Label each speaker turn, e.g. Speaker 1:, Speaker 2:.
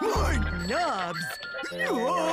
Speaker 1: My knobs! Oh!